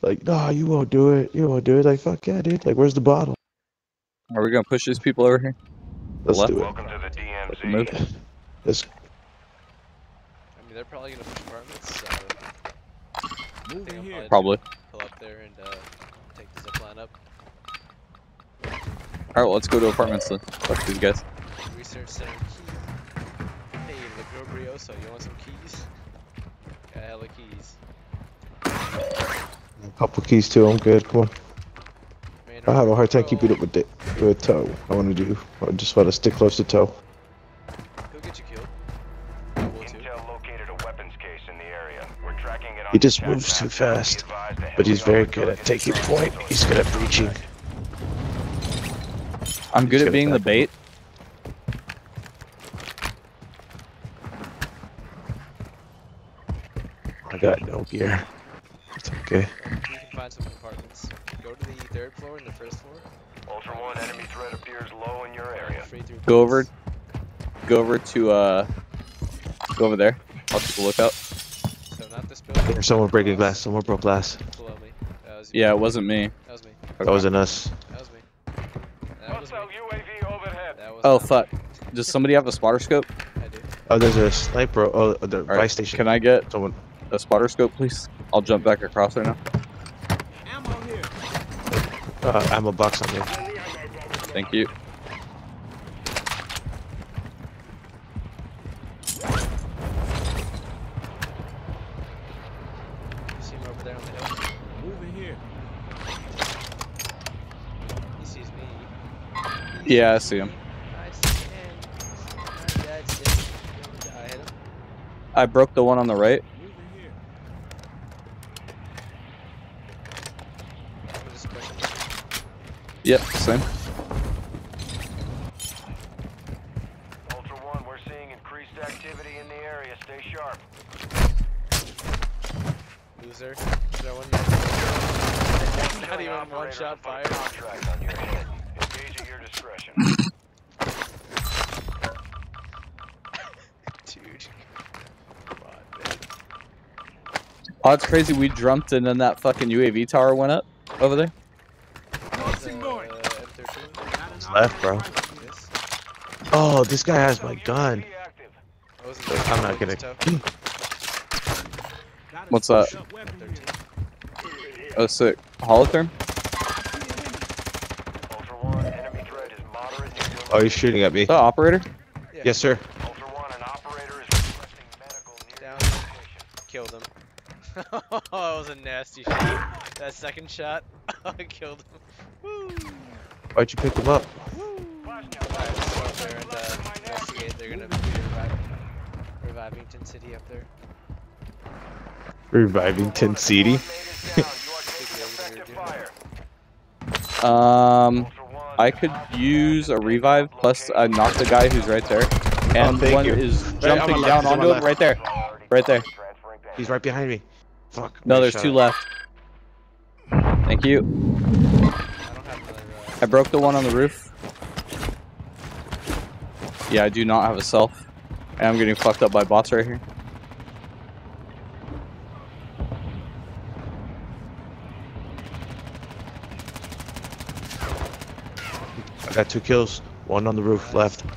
Like, nah, you won't do it. You won't do it. Like, fuck yeah, dude. Like, where's the bottle? Are we gonna push these people over here? Let's Left. do it. Welcome to the Let's DMZ. move. Let's. I mean, they're probably gonna push apartments, so I think here. probably Probably. pull up there and uh, take the zip line up. All right, let's go to apartments then. Fuck these guys. Research center key. Hey, Liquor Brioso, you want some keys? Got hella keys. A couple keys too. I'm good. Come on. I have a hard time keeping up with the, with toe. I want to do. I just want to stick close to toe. He'll get you killed. I will too. Intel located a weapons case in the area. We're tracking it on He just moves too fast, Be advised a But he's very good at taking point. He's good at breaching. I'm good at being the bait. I got no gear. It's okay. You can find some apartments. Go to the third floor and the first floor. Ultra One, enemy threat appears low in your area. Go over, go over to uh, go over there. I'll keep a lookout. So not this building. There's someone breaking glass. Someone broke glass. Below me. That was. Yeah, it wasn't me. That was me. That wasn't us. That was me. That was me. UAV overhead. That was Oh not me. fuck! Does somebody have a spotter scope? I do. Oh, there's a sniper. Oh, the All right, station. Can I get Someone. a spotter scope, please? I'll jump back across right now. Ammo here. Uh, ammo box on you. Thank you. You see him over there on the hill? Moving here. He sees me. Yeah, I see him. I see him. My dad said, I hit him. I broke the one on the right. Moving here. I'm just pushing him. Yep, same. Ultra One, we're seeing increased activity in the area. Stay sharp. Loser. Throwing Not even one shot to fired. Contract on your head. Engage at your discretion. Dude. Come on, man. Oh, it's crazy. We jumped and then that fucking UAV tower went up over there. Left, bro. Oh, this guy has my gun. UAV. I wasn't I'm not gonna. Got What's that? up. Oh, sick. Holotherm? Ultra One, enemy threat is moderate near your Oh, he's shooting at me. The operator? Yeah. Yes, sir. Ultra One, an operator is requesting medical near Down. Killed him. oh, that was a nasty shot. That second shot, I killed him. Why'd you pick him up? Alright, let's go up there and uh, investigate. They're gonna be reviving, reviving Tin City up there. Reviving Tin City. Ultra One, made it down. You are taking effective fire. Um, I could use a revive plus I knock the guy who's right there. And thank one you. is jumping my down onto him right there. Right there. He's right behind me. Fuck. No, there's two left. Thank you. I don't have another. Uh, I broke the one on the roof. Yeah, I do not have a self. And I'm getting fucked up by bots right here. I got two kills. One on the roof left. I'm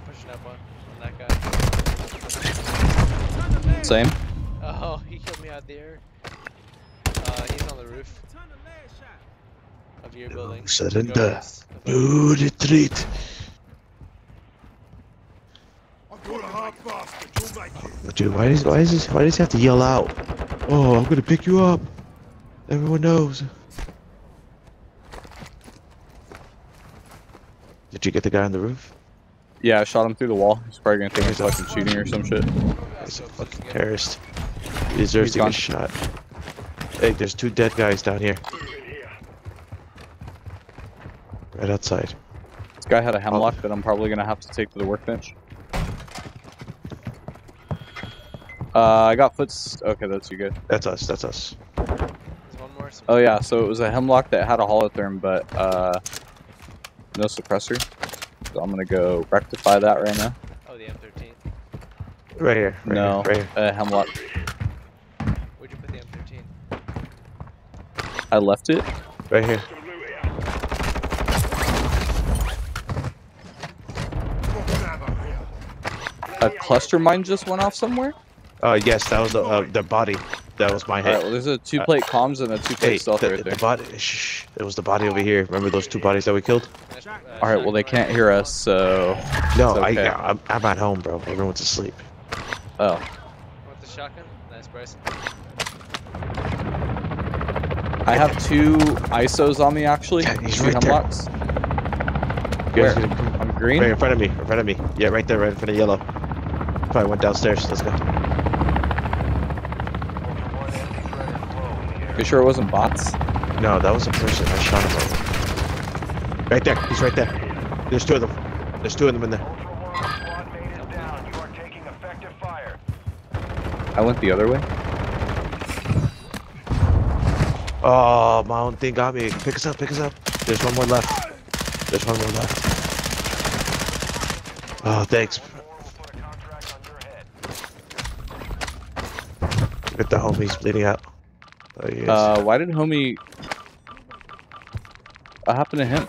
pushing up on, on that guy. Turn the leg. Same. Oh, he killed me out there. Uh, he's on the roof Turn the leg shot. of your building. said and Go done. west. No retreat. Dude, why does why is this why does he have to yell out? Oh, I'm gonna pick you up. Everyone knows. Did you get the guy on the roof? Yeah, I shot him through the wall. He's probably gonna think he's fucking cheating or some shit. He's fucking terrorist. He deserves He's to gone. get shot. Hey, there's two dead guys down here. Right outside. This guy had a hemlock that I'm probably gonna have to take to the workbench. Uh, I got foots. Okay, that's you good. That's us. That's us. One more. Oh yeah, so it was a hemlock that had a holotherm, but uh, no suppressor. So I'm gonna go rectify that right now. Oh, the M13. Right here. Right no, Here, right here. a hemlock. Where'd you put the M13? I left it. Right here. A cluster mine just went off somewhere. Uh, yes, that was the uh, the body. That was my All right, head. well, there's a two plate comms and a two plate Hey, stealth the, right the there. body. Shh. It was the body over here. Remember those two bodies that we killed? Uh, All right, well they can't hear us, so No, okay. I, I'm, I'm at home, bro. Everyone's asleep. oh, Want the shotgun? Nice, Bryson. I have two ISOs on me actually. Yeah, he's two right there. hemlocks. You Where? guys gonna come- I'm green. Right in front of me. In front of me. Yeah, right there, right in front of yellow. Probably went downstairs. Let's go. Ultra One, enemy threat is low in the area. You sure it wasn't bots? No, that was a person. I shot him. Over. Right there. He's right there. There's two of them. There's two of them in there. Ultra One, squad mate is down. You are taking effective fire. I went the other way. Oh, my own thing got me. Pick us up. Pick us up. There's one more left. There's one more left. Oh, thanks. Four will put a contract on your Get the homies bleeding out. Oh, yes. Uh, why did homie? What happened to him?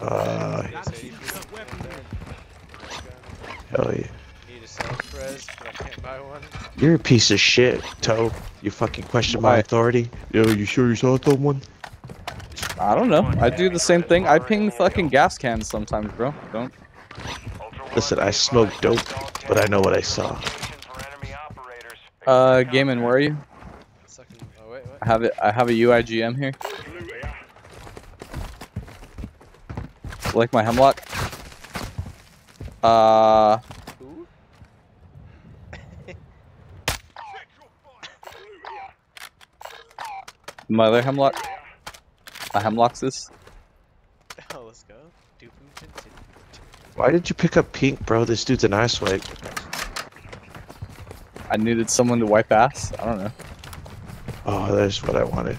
Uh, you Got weapon here. nice gun. hell yeah. Need a self res, but I can't buy one. You're a piece of shit, Toe. You fucking question my authority. Yo, you sure you saw someone? I don't know. I do the same thing. I ping fucking gas cans sometimes, bro. Don't. Listen, I smoke dope, but I know what I saw. location for enemy operators. Uh, Gaiman, where are you? Sucking. Oh wait, what? I have it. I have a UIGM here. Like my hemlock. Uh, my other hemlock. My hemlock's this. Oh, let's go. Dupe him continue. Why did you pick up pink, bro? This dude's an ass wipe. I needed someone to wipe ass. I don't know. Oh, that's what I wanted.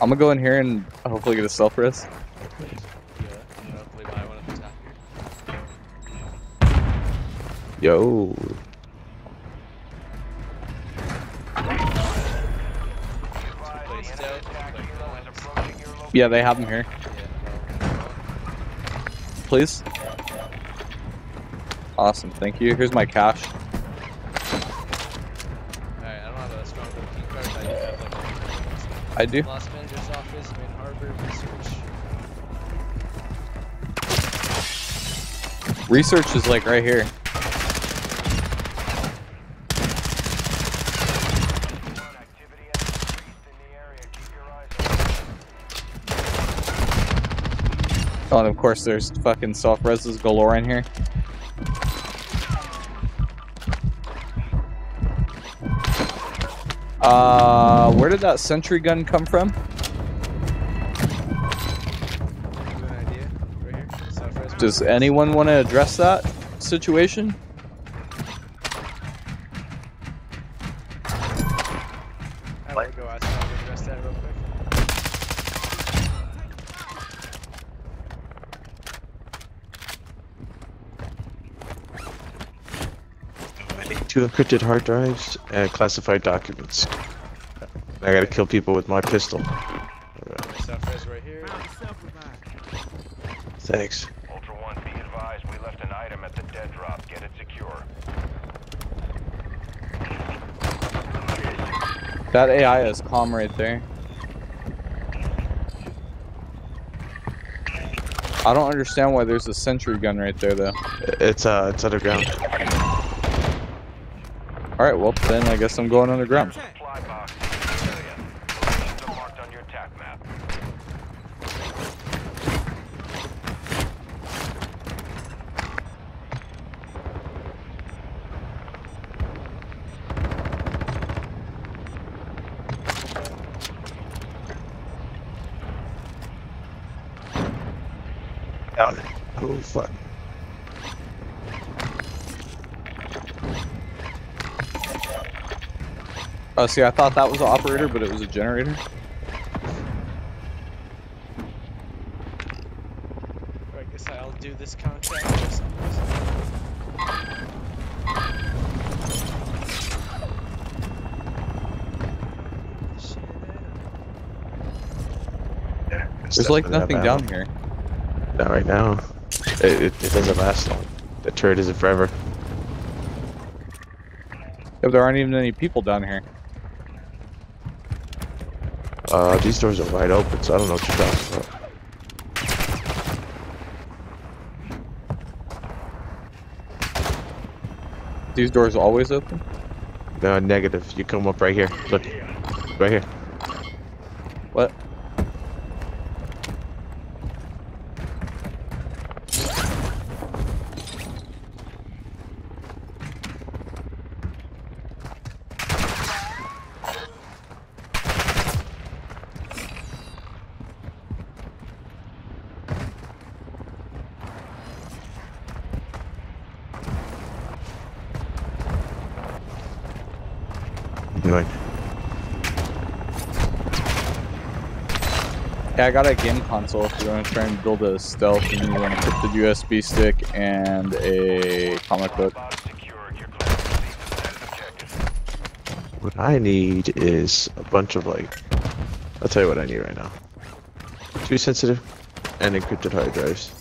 I'm gonna go in here and hopefully get a self res. Yeah. and Hopefully buy one at the top here. Yo. Advised, Place the it enemy out, attack like helo is that. approaching your location. Yeah, they have them here. Please. Awesome. Thank you. Here's my cash. Alright, I don't have a strong key card, I do have like I do. Lost manager's office, harbor, research. Research is like right here. Activity has increased in the area. Keep your eyes open. Oh, and of course, there's fucking self reses galore in here. Uh, where did that sentry gun come from? Does anyone want to address that situation? I go address that real quick. I need two encrypted hard drives and classified documents. I gotta kill people with my pistol. Alright, Southwest right here. Found a self-revive. Thanks. Ultra One, be advised, we left an item at the dead drop. Get it secure. That AI is calm right there. I don't understand why there's a sentry gun right there, though. It's uh, it's underground. Alright, well, then I guess I'm going underground. Check. Supply box Oh, see, I thought that was an operator, but it was a generator. I guess I'll do this contract or something. Yeah, There's like nothing down here. Not right now. It, it, it doesn't last long. The turret isn't forever. If there aren't even any people down here. Uh, these doors are wide open, so I don't know what you're talking about. These doors always open? No, negative. You come up right here. Look. Right here. What? Anyway. Yeah, I got a game console if you want to try and build a stealth and you want to put the USB stick and a comic book. Box secured. You're clear to proceed to the next objective. What I need is a bunch of like. I'll tell you what I need right now. Too sensitive and encrypted hard drives.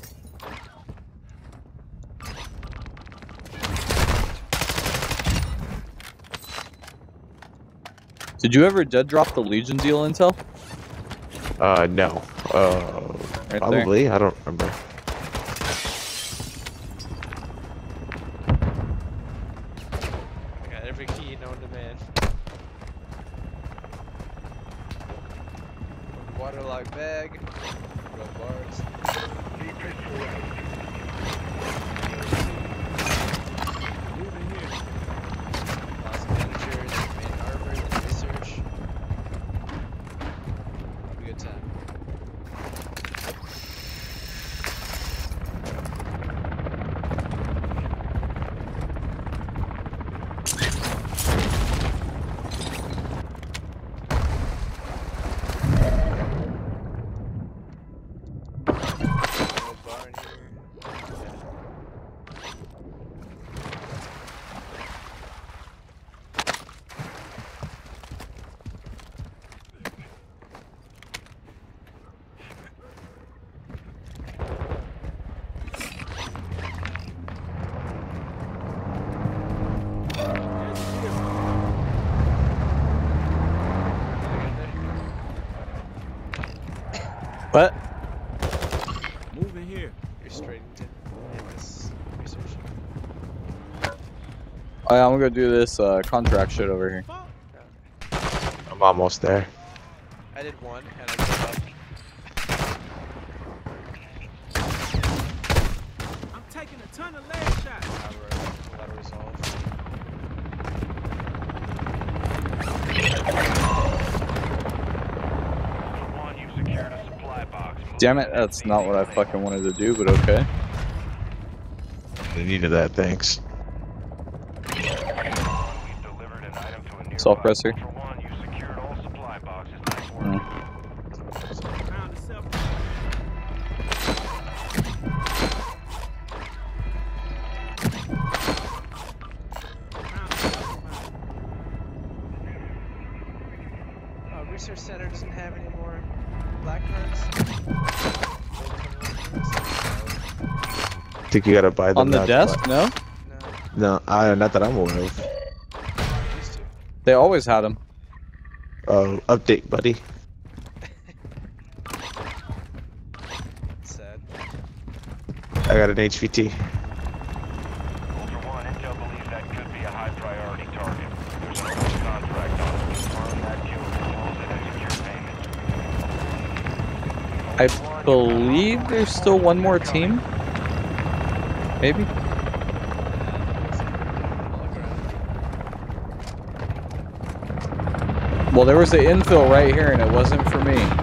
Did you ever dead drop the Legion deal intel? Uh, no. Uh, Right there. probably. I don't remember. Oh, yeah, I'm gonna do this uh, contract shit over here. I'm almost there. I did one and I gave up. I'm taking a ton of leg shots. However, a lot of resolve. Ultra One, you've secured a supply box. Move Damn it, that's not what I fucking wanted to do, but okay. I needed that. Thanks. Nice work. Mm. Found a self. Found a self- Uh, research center doesn't have any more black cards. I think you gotta buy them On the desk? but- No? No, No, I, not that I'm aware of. Used to. They always had them. Uh, update, buddy. Sad. I got an HVT. Ultra One, Intel believes that could be a high priority target. There's an open contract on it. Confirm that kill and close it and secure payment. I believe there's still one more team. Maybe? Well, there was the infill right here, and it wasn't for me.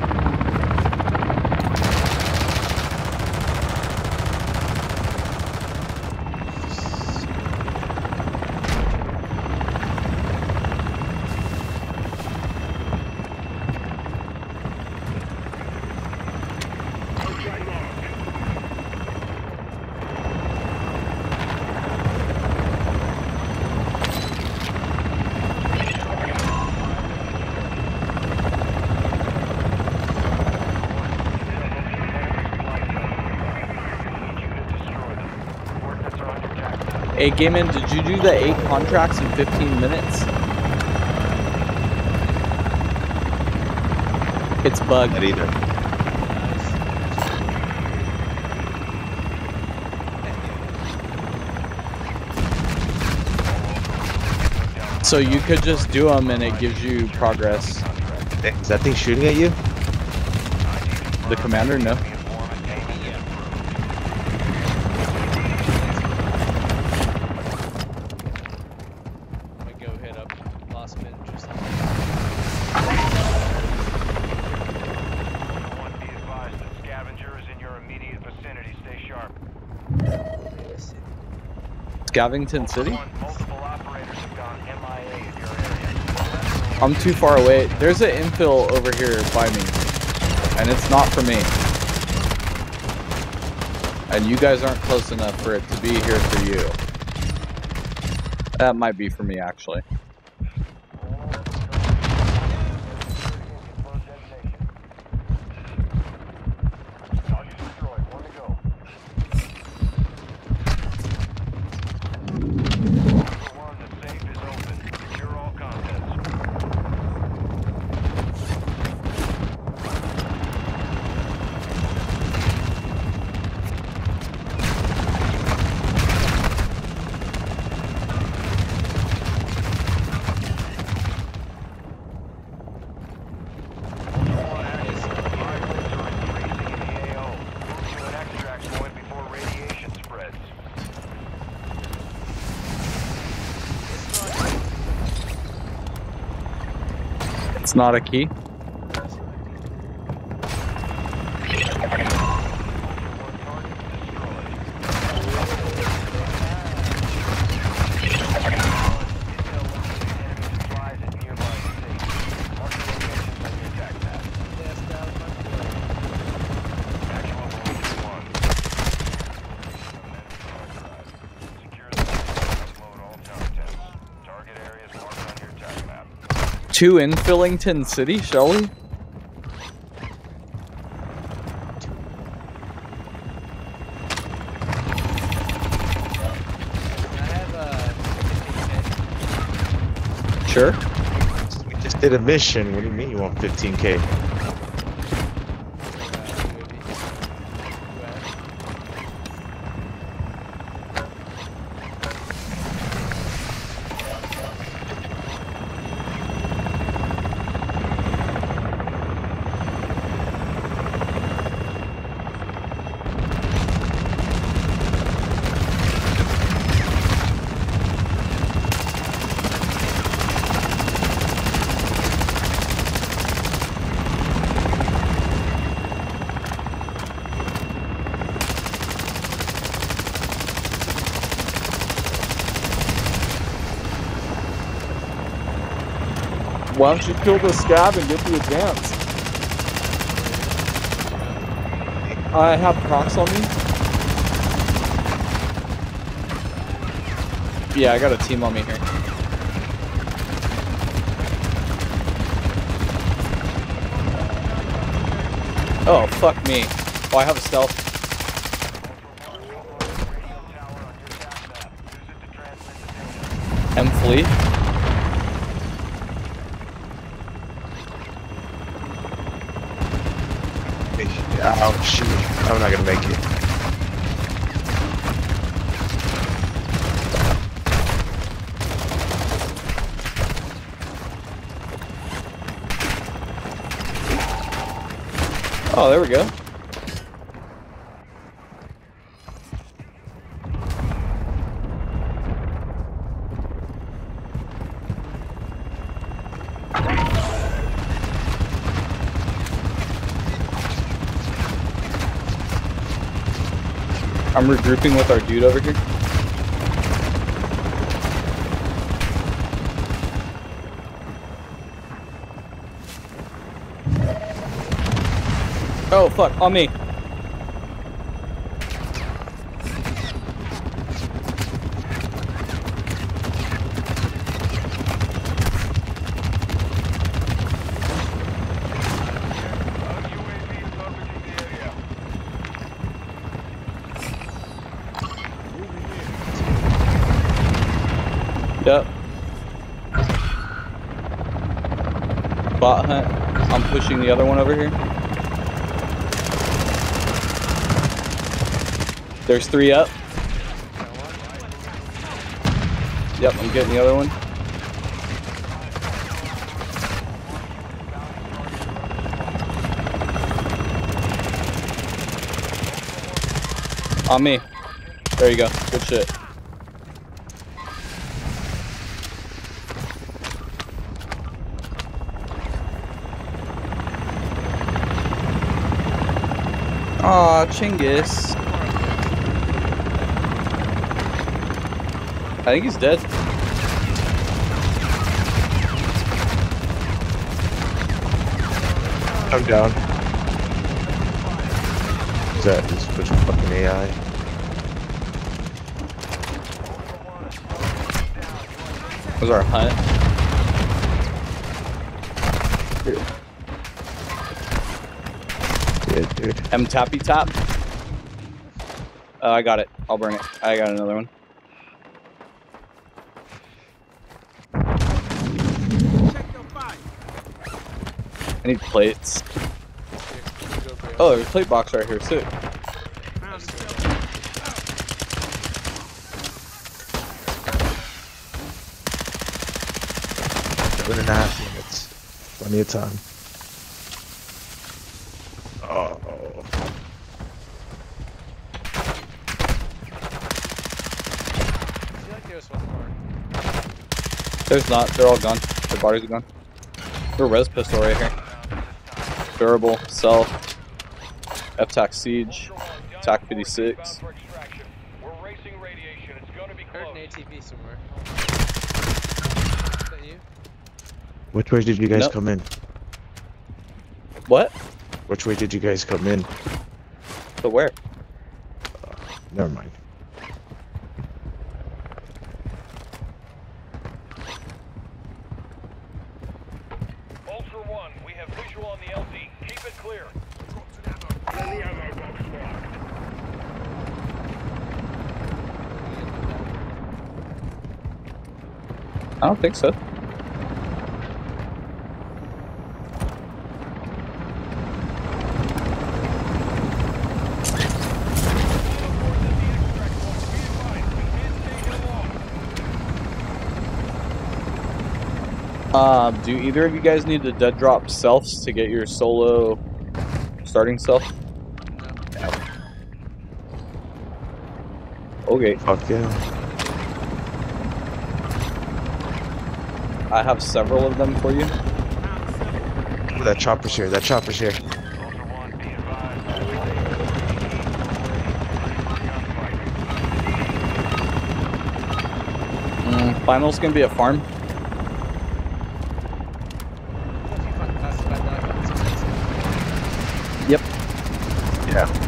Hey, Gaiman, did you do the eight contracts in 15 minutes? It's bugged. Not either. So you could just do them and it gives you progress. Is that thing shooting at you? The commander, no. Your City? I'm too far away. There's an infill over here by me. And it's not for me. And you guys aren't close enough for it to be here for you. That might be for me, actually. It's not a key. Two in Fillington City, shall we? I have uh, 15K. Sure. We just did a mission. What do you mean you want 15k? for, uh, UAV. US. Why don't you kill the scab and get the advance? I have procs on me. Yeah, I got a team on me here. Oh, fuck me. Oh, I have a stealth. Radio tower on your attack map. Use it to transmit the data. M fleet. Oh shoot! I'm not gonna make it. Oh, there we go. I'm regrouping with our dude over here. Oh fuck, on me. Bot hunt. I'm pushing the other one over here. There's three up. Yep, I'm getting the other one. On me. There you go. Good shit. Aw, Chinggis. I think he's dead. I'm down. Is that is a bunch of fucking AI? Was our hunt? Yeah, dude. M tappy tap. Oh, I got it. I'll burn it. I got another one. I need plates. Oh, there's a plate box right here too. A half minutes. Plenty of time. Oh. I feel like there was one more. There's not. They're all gone. Their bodies are gone. There's a res pistol right here. Durable, self, F-Tac Siege, TAQ-56. We're racing radiation. It's gonna be Heard close. an ATV somewhere. Is that you? Which way did you guys Nope. come in? What? Which way did you guys come in? To where? Uh, never mind. Ultra One, we have visual on the LZ. Keep it clear. I don't think so. Um, do either of you guys need to dead drop selfs to get your solo starting self? No. Okay, Fuck yeah. I have several of them for you. Found the self. Ooh, that chopper's here. That chopper's here. Ultra One, be advised. Mm, final's gonna be a farm. If you find classified documents, it's expensive. Yep. Yeah.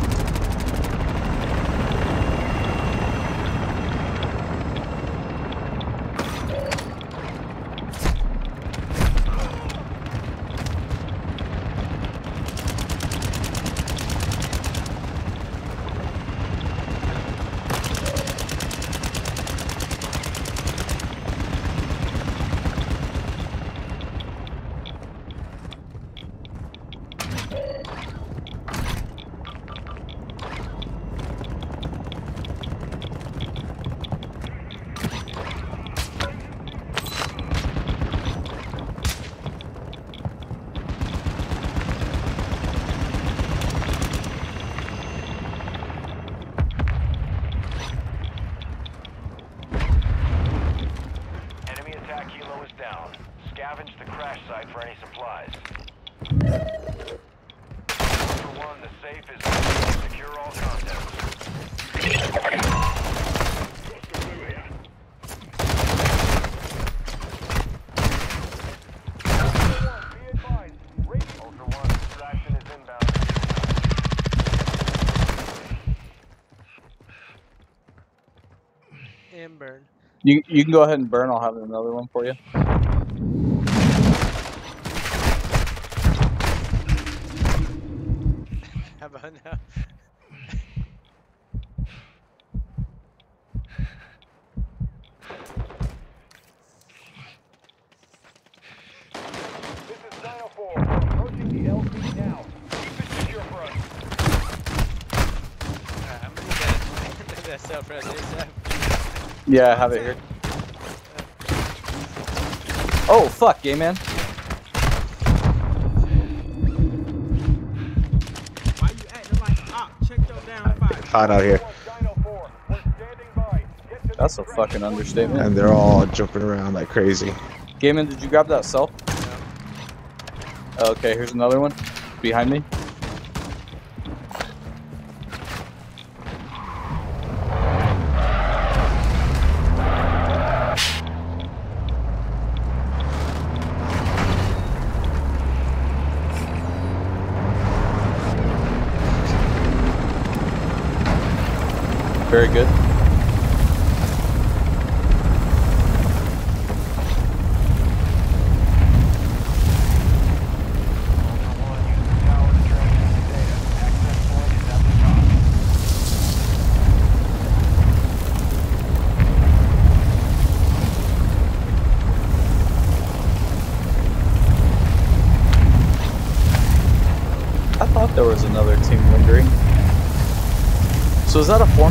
Enemy attack helo is down. Scavenge the crash site for any supplies. Ultra One, the safe is. Secure all contents. Ultra One, extraction is inbound. And burn. You you can go ahead and burn. I'll have another one for you. How about now? This is Dino LZ now. Keep it secure for us. Alright, I'm gonna need that, that self res ASAP. Yeah, I have it here. Oh fuck, gay man. Hot out here. Dino 4, we're standing by. Get to the That's a fucking understatement. And they're all jumping around like crazy. Gayman, did you grab that cell? Okay, here's another one. Behind me. There was another team lingering. So is that a four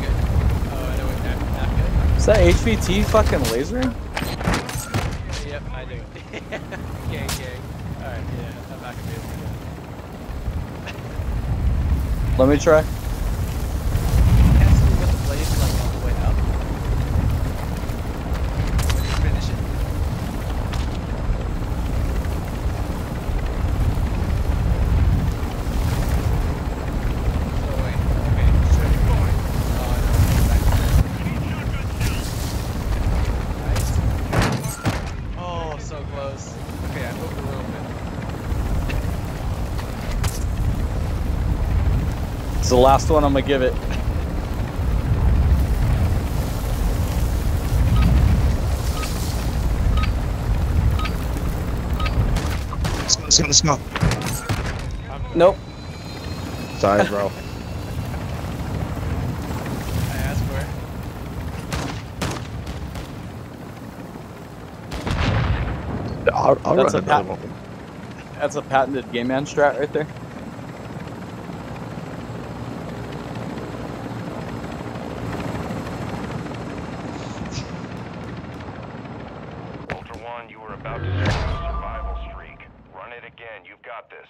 good. Oh, I know what that, not good. Is that HVT fucking lasering? Yep, I do. gang, gang. Alright, yeah, I'm not gonna be able to do that. Let me try. Has to do with the blade like all the way up. When you finish it. Oh wait, okay. Oh, I know. Nice. Oh, so close. Okay, I moved a little bit. It's the last one I'm gonna give it. Let's go, let's go, let's go. Nope. Sorry, bro. I asked for it. I'll, I'll That's run a pat- That's a patented game man strat right there. Ultra One, you were about to start a survival streak. Run it again. You've got this.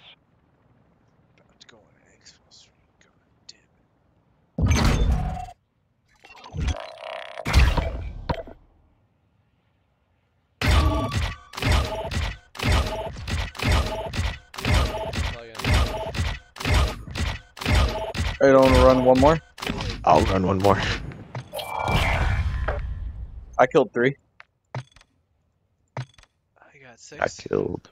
About to go on an exfil streak. God damn it. Plug in. I don't want to run one more. I'll run one more. I killed three. I got six. I killed